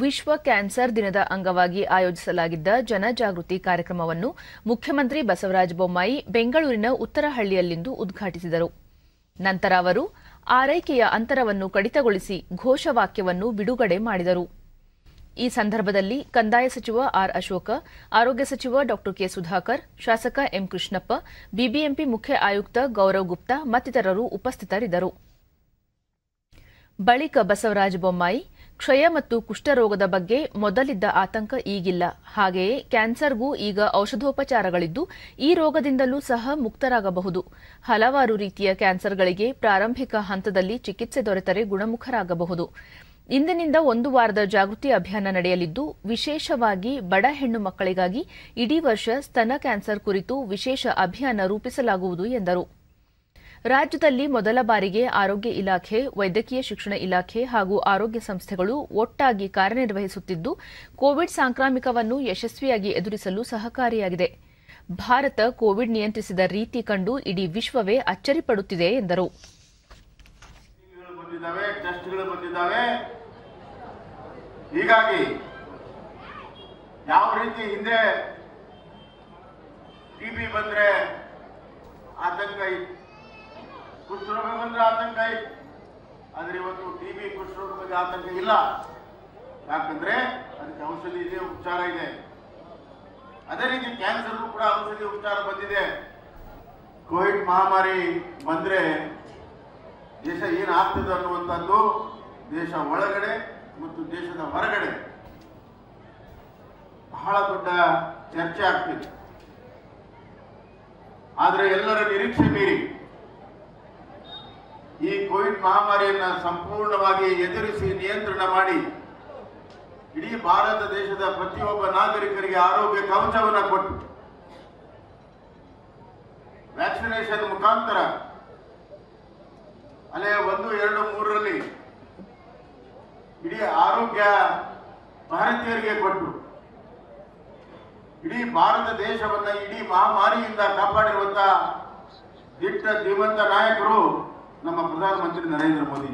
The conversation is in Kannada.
ವಿಶ್ವ ಕ್ಯಾನ್ಸರ್ ದಿನದ ಅಂಗವಾಗಿ ಆಯೋಜಿಸಲಾಗಿದ್ದ ಜನಜಾಗೃತಿ ಕಾರ್ಯಕ್ರಮವನ್ನು ಮುಖ್ಯಮಂತ್ರಿ ಬಸವರಾಜ ಬೊಮ್ಮಾಯಿ ಬೆಂಗಳೂರಿನ ಉತ್ತರಹಳ್ಳಿಯಲ್ಲಿಂದು ಉದ್ಘಾಟಿಸಿದರು. ನಂತರ ಅವರು ಆರೈಕೆಯ ಅಂತರವನ್ನು ಕಡಿತಗೊಳಿಸಿ ಘೋಷವಾಕ್ಯವನ್ನು ಬಿಡುಗಡೆ ಮಾಡಿದರು. ಈ ಸಂದರ್ಭದಲ್ಲಿ ಕಂದಾಯ ಸಚಿವ ಆರ್ ಅಶೋಕ, ಆರೋಗ್ಯ ಸಚಿವ ಡಾ ಕೆ ಸುಧಾಕರ್, ಶಾಸಕ ಎಂ ಕೃಷ್ಣಪ್ಪ, ಬಿಬಿಎಂಪಿ ಮುಖ್ಯ ಆಯುಕ್ತ ಗೌರವ್ ಗುಪ್ತಾ ಮತ್ತಿತರರು ಉಪಸ್ಥಿತರಿದ್ದರು. ಬಳಿಕ ಬಸವರಾಜ ಬೊಮ್ಮಾಯಿ ಕ್ಷಯ ಮತ್ತು ಕುಷ್ಠರೋಗದ ಬಗ್ಗೆ ಮೊದಲಿದ್ದ ಆತಂಕ ಈಗಿಲ್ಲ. ಹಾಗೆಯೇ ಕ್ಯಾನ್ಸರ್ಗೂ ಈಗ ಔಷಧೋಪಚಾರಗಳಿದ್ದು ಈ ರೋಗದಿಂದಲೂ ಸಹ ಮುಕ್ತರಾಗಬಹುದು. ಹಲವಾರು ರೀತಿಯ ಕ್ಯಾನ್ಸರ್ಗಳಿಗೆ ಪ್ರಾರಂಭಿಕ ಹಂತದಲ್ಲಿ ಚಿಕಿತ್ಸೆ ದೊರೆತರೆ ಗುಣಮುಖರಾಗಬಹುದು. ಇಂದಿನಿಂದ ಒಂದು ವಾರದ ಜಾಗೃತಿ ಅಭಿಯಾನ ನಡೆಯಲಿದ್ದು, ವಿಶೇಷವಾಗಿ ಬಡ ಹೆಣ್ಣು ಮಕ್ಕಳಿಗಾಗಿ ಇಡೀ ವರ್ಷ ಸ್ತನ ಕ್ಯಾನ್ಸರ್ ಕುರಿತು ವಿಶೇಷ ಅಭಿಯಾನ ರೂಪಿಸಲಾಗುವುದು ಎಂದರು. ರಾಜ್ಯದಲ್ಲಿ ಮೊದಲ ಬಾರಿಗೆ ಆರೋಗ್ಯ ಇಲಾಖೆ, ವೈದ್ಯಕೀಯ ಶಿಕ್ಷಣ ಇಲಾಖೆ ಹಾಗೂ ಆರೋಗ್ಯ ಸಂಸ್ಥೆಗಳು ಒಟ್ಟಾಗಿ ಕಾರ್ಯನಿರ್ವಹಿಸುತ್ತಿದ್ದು, ಕೋವಿಡ್ ಸಾಂಕ್ರಾಮಿಕವನ್ನು ಯಶಸ್ವಿಯಾಗಿ ಎದುರಿಸಲು ಸಹಕಾರಿಯಾಗಿದೆ. ಭಾರತ ಕೋವಿಡ್ ನಿಯಂತ್ರಿಸಿದ ರೀತಿ ಕಂಡು ಇಡೀ ವಿಶ್ವವೇ ಅಚ್ಚರಿಪಡುತ್ತಿದೆ ಎಂದರು. ಹೀಗಾಗಿ ಯಾವ ಕುಷ್ಠರೋಗ ಬಂದ್ರೆ ಆತಂಕ ಇತ್ತು ಆದ್ರೆ ಇವತ್ತು ಟಿಬಿ ಕುಷ್ಠರೋಗ ಬಗ್ಗೆ ಆತಂಕ ಇಲ್ಲ. ಯಾಕಂದ್ರೆ ಅದಕ್ಕೆ ಔಷಧಿ ಇದೆ ಉಪಚಾರ ಇದೆ. ಅದೇ ರೀತಿ ಕ್ಯಾನ್ಸರ್ ಕೂಡ ಔಷಧಿ ಉಪಚಾರ ಬಂದಿದೆ. ಕೋವಿಡ್ ಮಹಾಮಾರಿ ಬಂದ್ರೆ ದೇಶ ಏನಾಗ್ತದೆ ಅನ್ನುವಂಥದ್ದು ದೇಶ ಒಳಗಡೆ ಮತ್ತು ದೇಶದ ಹೊರಗಡೆ ಬಹಳ ದೊಡ್ಡ ಚರ್ಚೆ ಆಗ್ತಿದೆ. ಆದರೆ ಎಲ್ಲರ ನಿರೀಕ್ಷೆ ಮೀರಿ ಕೋವಿಡ್ ಮಹಾಮಾರಿಯನ್ನು ಸಂಪೂರ್ಣವಾಗಿ ಎದುರಿಸಿ ನಿಯಂತ್ರಣ ಮಾಡಿ, ಇಡೀ ಭಾರತ ದೇಶದ ಪ್ರತಿಯೊಬ್ಬ ನಾಗರಿಕರಿಗೆ ಆರೋಗ್ಯ ಕವಚವನ್ನು ಕೊಟ್ಟು, ವ್ಯಾಕ್ಸಿನೇಷನ್ ಮುಖಾಂತರ ಅಲೆ ಒಂದು, ಎರಡು, ಮೂರರಲ್ಲಿ ಇಡೀ ಆರೋಗ್ಯ ಭಾರತೀಯರಿಗೆ ಕೊಟ್ಟು, ಇಡೀ ಭಾರತ ದೇಶವನ್ನು ಇಡೀ ಮಹಾಮಾರಿಯಿಂದ ಕಾಪಾಡಿರುವಂತಹ ದಿಟ್ಟ ಧೀಮಂತ ನಾಯಕರು ನಮ್ಮ ಪ್ರಧಾನಮಂತ್ರಿ ನರೇಂದ್ರ ಮೋದಿ